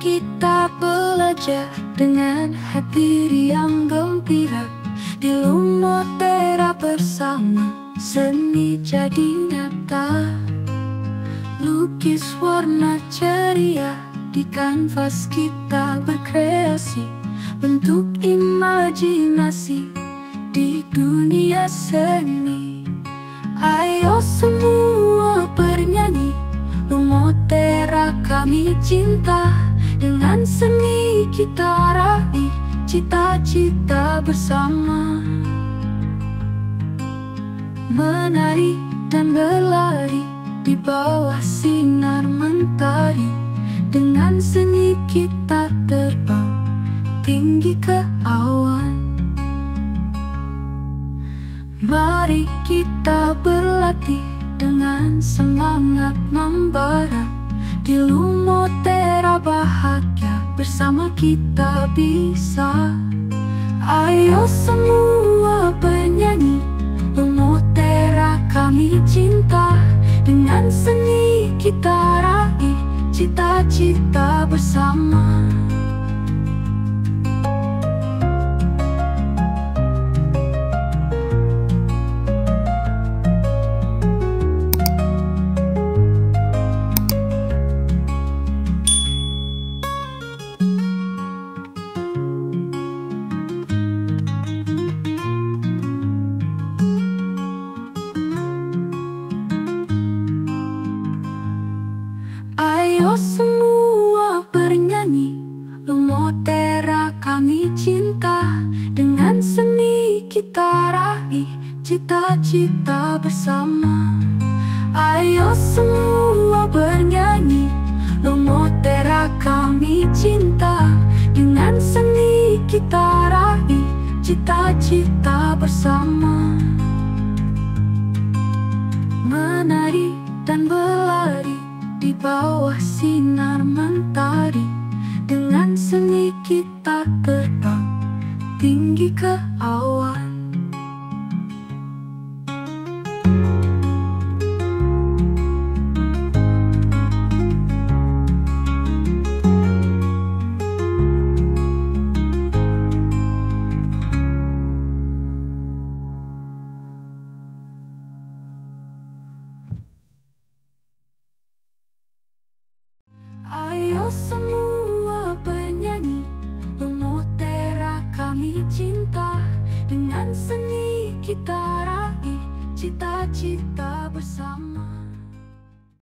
kita belajar dengan hati yang gembira Di Lumotera bersama seni jadi nyata. Lukis warna ceria di kanvas kita berkreasi Bentuk imajinasi di dunia seni. Ayo semua kami cinta Dengan seni kita raih Cita-cita bersama. Menari dan berlari Di bawah sinar mentari Dengan seni kita terbang Tinggi ke awan. Mari kita berlatih dengan semangat membara Di Lumotera bahagia bersama kita bisa. Ayo semua penyanyi Lumotera kami cinta. Dengan seni kita raih cita-cita bersama Ayo semua bernyanyi Lumotera kami cinta. Dengan seni kita raih Cita-cita bersama. Ayo semua bernyanyi Lumotera kami cinta. Dengan seni kita raih Cita-cita bersama. Menari dan di bawah sinar mentari Dengan seni kita terbang tinggi ke awan seni kita raih Cita-cita bersama